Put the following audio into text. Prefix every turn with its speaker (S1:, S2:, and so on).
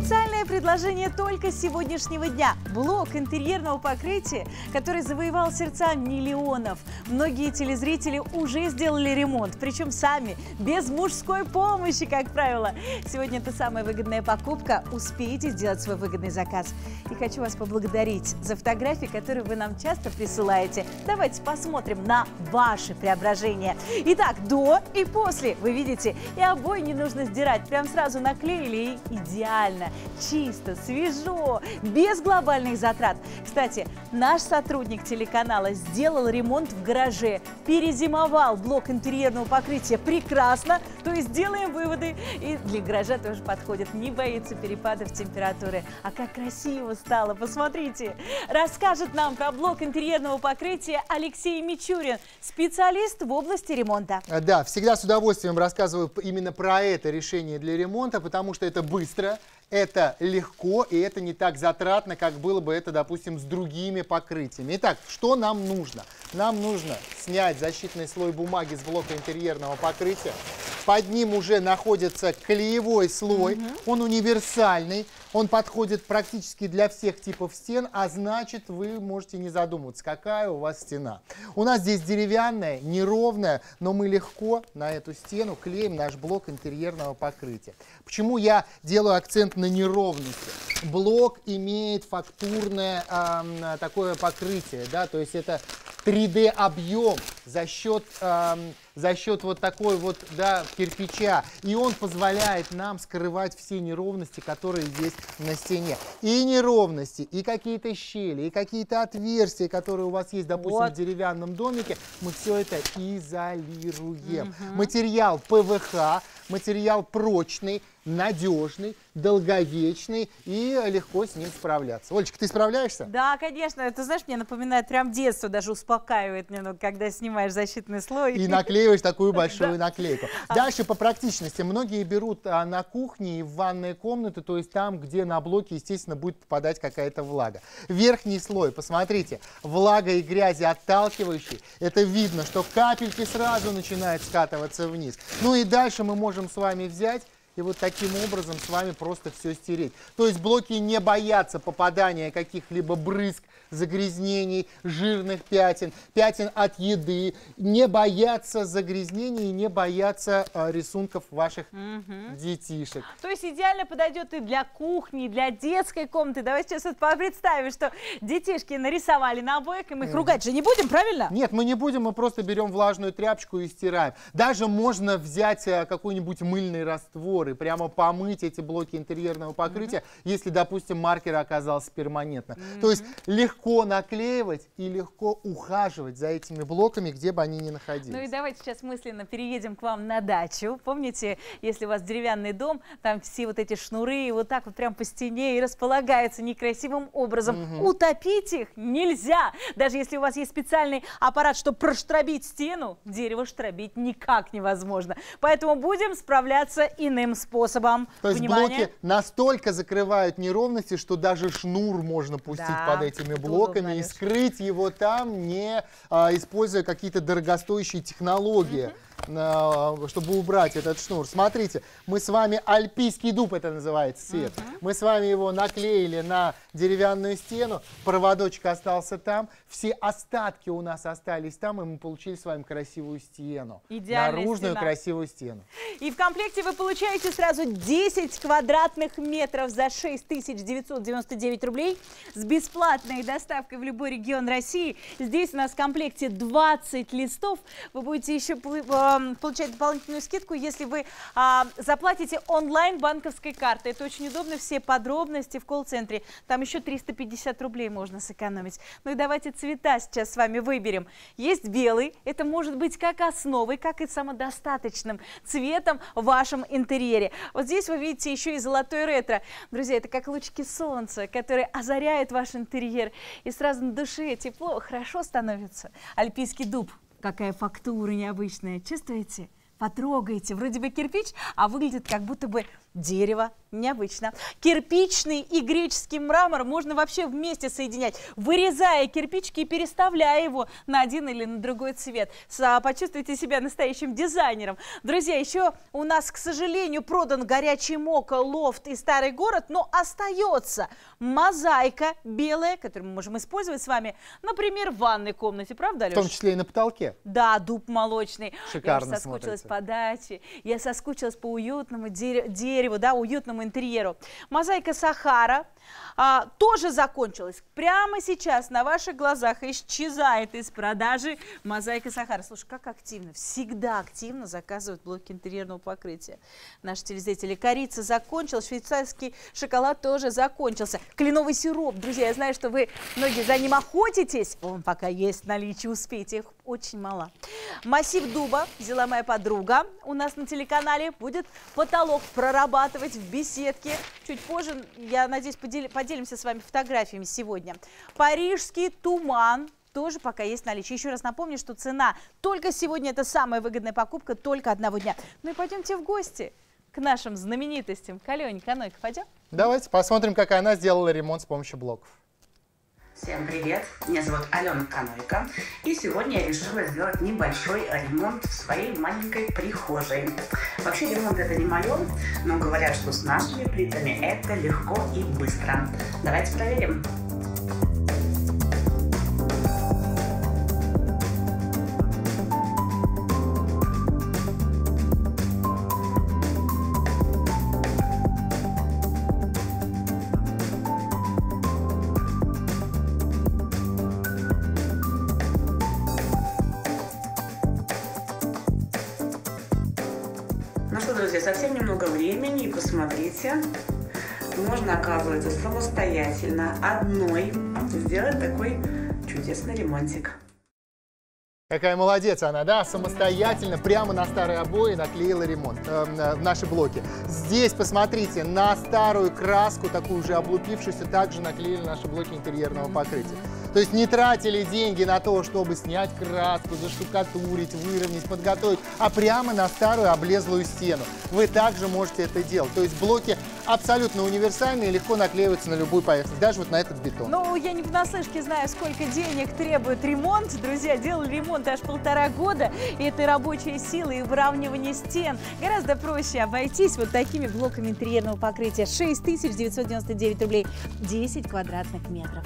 S1: It's a предложение только сегодняшнего дня. Блок интерьерного покрытия, который завоевал сердца миллионов. Многие телезрители уже сделали ремонт, причем сами, без мужской помощи, как правило. Сегодня это самая выгодная покупка. Успеете сделать свой выгодный заказ. И хочу вас поблагодарить за фотографии, которые вы нам часто присылаете. Давайте посмотрим на ваши преображения. Итак, до и после. Вы видите, и обои не нужно сдирать. Прям сразу наклеили и идеально идеально, чисто, свежо, без глобальных затрат. Кстати, наш сотрудник телеканала сделал ремонт в гараже, перезимовал блок интерьерного покрытия прекрасно, то есть делаем выводы. И для гаража тоже подходит, не боится перепадов температуры. А как красиво стало, посмотрите. Расскажет нам про блок интерьерного покрытия Алексей Мичурин, специалист в области ремонта.
S2: Да, всегда с удовольствием рассказываю именно про это решение для ремонта, потому что это быстро, это легко и это не так затратно, как было бы это, допустим, с другими покрытиями. Итак, что нам нужно? Нам нужно снять защитный слой бумаги с блока интерьерного покрытия. Под ним уже находится клеевой слой, угу. он универсальный. Он подходит практически для всех типов стен, а значит вы можете не задумываться, какая у вас стена. У нас здесь деревянная, неровная, но мы легко на эту стену клеим наш блок интерьерного покрытия. Почему я делаю акцент на неровности? Блок имеет фактурное э, такое покрытие, да, то есть это 3D объем за счет, э, за счет вот такой вот да, кирпича. И он позволяет нам скрывать все неровности, которые есть на стене. И неровности, и какие-то щели, и какие-то отверстия, которые у вас есть, допустим, вот. в деревянном домике. Мы все это изолируем. Угу. Материал ПВХ, материал прочный, надежный, долговечный и легко с ним справляться. Олечка, ты справляешься?
S1: Да, конечно. Это, знаешь, мне напоминает прям детство, даже успокаивает немного, когда снимаешь защитный слой.
S2: И наклеиваешь такую большую наклейку. А Дальше по практичности. Многие берут а, на кухне и в ванной комнаты, то есть там, где на блоке, естественно, будет попадать какая-то влага. Верхний слой, посмотрите, влага и грязи отталкивающий. Это видно, что капельки сразу начинают скатываться вниз. Ну и дальше мы можем с вами взять и вот таким образом с вами просто все стереть. То есть блоки не боятся попадания каких-либо брызг, загрязнений, жирных пятен, пятен от еды, не боятся загрязнений не боятся э, рисунков ваших угу. детишек.
S1: То есть идеально подойдет и для кухни, и для детской комнаты. Давайте сейчас вот представим, что детишки нарисовали на обоях, и мы их ругать же не будем, правильно?
S2: Нет, мы не будем, мы просто берем влажную тряпочку и стираем. Даже можно взять э, какой-нибудь мыльный раствор и прямо помыть эти блоки интерьерного покрытия, угу. если, допустим, маркер оказался перманентно. Угу. То есть легко наклеивать и легко ухаживать за этими блоками, где бы они ни находились.
S1: Ну и давайте сейчас мысленно переедем к вам на дачу. Помните, если у вас деревянный дом, там все вот эти шнуры вот так вот прям по стене и располагаются некрасивым образом. Угу. Утопить их нельзя. Даже если у вас есть специальный аппарат, чтобы проштробить стену, дерево штробить никак невозможно. Поэтому будем справляться иным способом.
S2: То есть Внимание. блоки настолько закрывают неровности, что даже шнур можно пустить да. под этими блоками и скрыть его там, не а, используя какие-то дорогостоящие технологии. -hmm чтобы убрать этот шнур. Смотрите, мы с вами альпийский дуб, это называется цвет. Uh -huh. Мы с вами его наклеили на деревянную стену, проводочек остался там, все остатки у нас остались там, и мы получили с вами красивую стену.
S1: Идеальная
S2: Наружную
S1: стена.
S2: красивую стену.
S1: И в комплекте вы получаете сразу 10 квадратных метров за 6999 рублей с бесплатной доставкой в любой регион России. Здесь у нас в комплекте 20 листов. Вы будете еще получать дополнительную скидку, если вы а, заплатите онлайн банковской картой. Это очень удобно, все подробности в колл-центре. Там еще 350 рублей можно сэкономить. Ну и давайте цвета сейчас с вами выберем. Есть белый, это может быть как основой, как и самодостаточным цветом в вашем интерьере. Вот здесь вы видите еще и золотой ретро. Друзья, это как лучики солнца, которые озаряют ваш интерьер. И сразу на душе тепло, хорошо становится. Альпийский дуб Какая фактура необычная. Чувствуете? Потрогайте. Вроде бы кирпич, а выглядит как будто бы дерево, необычно. Кирпичный и греческий мрамор можно вообще вместе соединять, вырезая кирпичики и переставляя его на один или на другой цвет. Почувствуйте себя настоящим дизайнером. Друзья, еще у нас, к сожалению, продан горячий мока, лофт и старый город, но остается мозаика белая, которую мы можем использовать с вами, например, в ванной комнате, правда, Алеш?
S2: В том числе и на потолке.
S1: Да, дуб молочный.
S2: Шикарно
S1: Я соскучилась
S2: смотрится.
S1: по даче, я соскучилась по уютному дереву, да, уютному интерьеру. Мозаика Сахара а, тоже закончилась. Прямо сейчас на ваших глазах исчезает из продажи мозаика Сахара. Слушай, как активно, всегда активно заказывают блоки интерьерного покрытия. Наши телезрители. Корица закончилась, швейцарский шоколад тоже закончился. Кленовый сироп, друзья, я знаю, что вы многие за ним охотитесь. Он пока есть в наличии, успейте, их очень мало. Массив дуба взяла моя подруга. У нас на телеканале будет потолок прорабатывать в беседке. Чуть позже, я надеюсь, подел... поделимся с вами фотографиями сегодня. Парижский туман тоже пока есть наличие. Еще раз напомню, что цена только сегодня это самая выгодная покупка только одного дня. Ну и пойдемте в гости к нашим знаменитостям. К Алене Канойко пойдем?
S2: Давайте посмотрим, как она сделала ремонт с помощью блоков.
S3: Всем привет! Меня зовут Алена Канойко, и сегодня я решила сделать небольшой ремонт в своей маленькой прихожей. Вообще ремонт это не мое, но говорят, что с нашими плитами это легко и быстро. Давайте проверим. Ну что, друзья, совсем немного времени, и посмотрите, можно, оказывается, самостоятельно одной сделать такой чудесный ремонтик.
S2: Какая молодец она, да, самостоятельно прямо на старые обои наклеила ремонт, э, в наши блоки. Здесь, посмотрите, на старую краску, такую же облупившуюся, также наклеили наши блоки интерьерного покрытия. То есть не тратили деньги на то, чтобы снять краску, заштукатурить, выровнять, подготовить, а прямо на старую облезлую стену. Вы также можете это делать. То есть блоки абсолютно универсальные, легко наклеиваются на любую поверхность, даже вот на этот бетон.
S1: Ну, я не понаслышке знаю, сколько денег требует ремонт. Друзья, делали ремонт аж полтора года, и это рабочие силы, и выравнивание стен. Гораздо проще обойтись вот такими блоками интерьерного покрытия. 6999 рублей, 10 квадратных метров.